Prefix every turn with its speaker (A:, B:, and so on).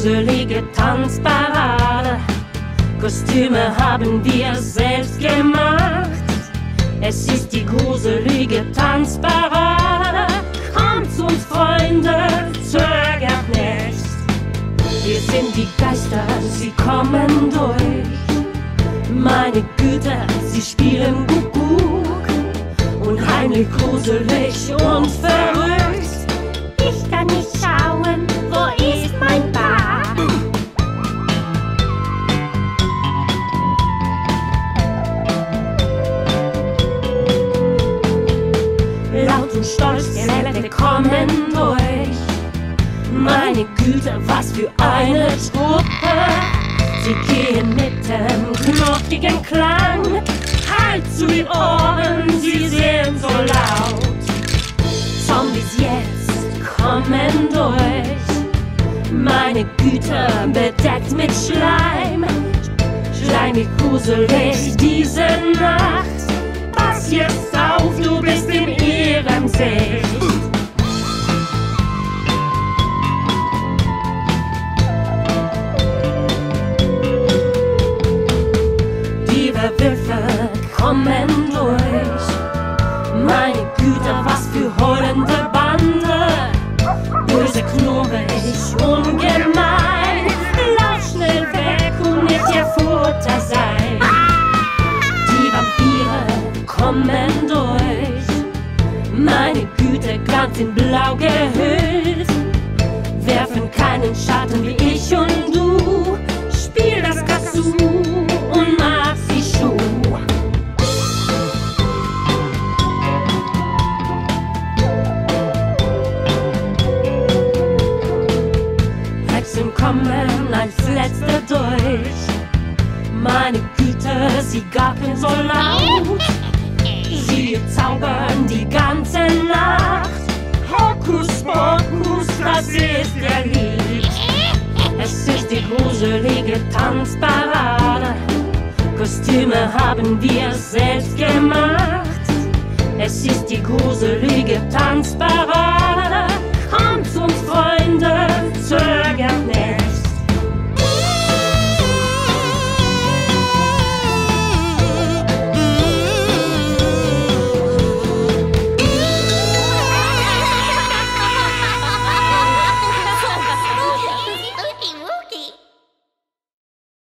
A: gruselige Tanzparade. Kostüme haben wir selbst gemacht. Es ist die gruselige Tanzparade. Kommt zu uns, Freunde, zögert nicht. Wir sind die Geister, sie kommen durch. Meine Güte, sie spielen Kuckuck. Unheimlich gruselig und verrückt. Kommen durch. Meine Güte, was für eine Truppe. Sie gehen mit dem knockigen Klang. Halt zu den Ohren, sie sind so laut. Zombies jetzt kommen durch. Meine Güte, bedeckt mit Schleim. Schleimig gruselig diese Nacht. Ungemein. Lauf schnell weg und nicht ihr Futter sein. Die Vampire kommen durch. Meine Güte, ganz in Blau gehüllt. Werfen keinen Schatten wie ich und Kommen als letzte durch. Meine Güte, sie gackeln so laut. Sie zaubern die ganze Nacht. Hokus Pokus, das ist der Lied. Es ist die gruselige Tanzparade. Kostüme haben wir selbst gemacht. Es ist die gruselige Tanzparade.